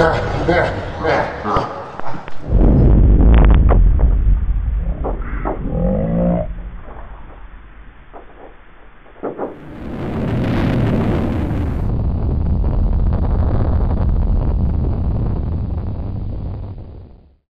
Yeah, yeah, yeah.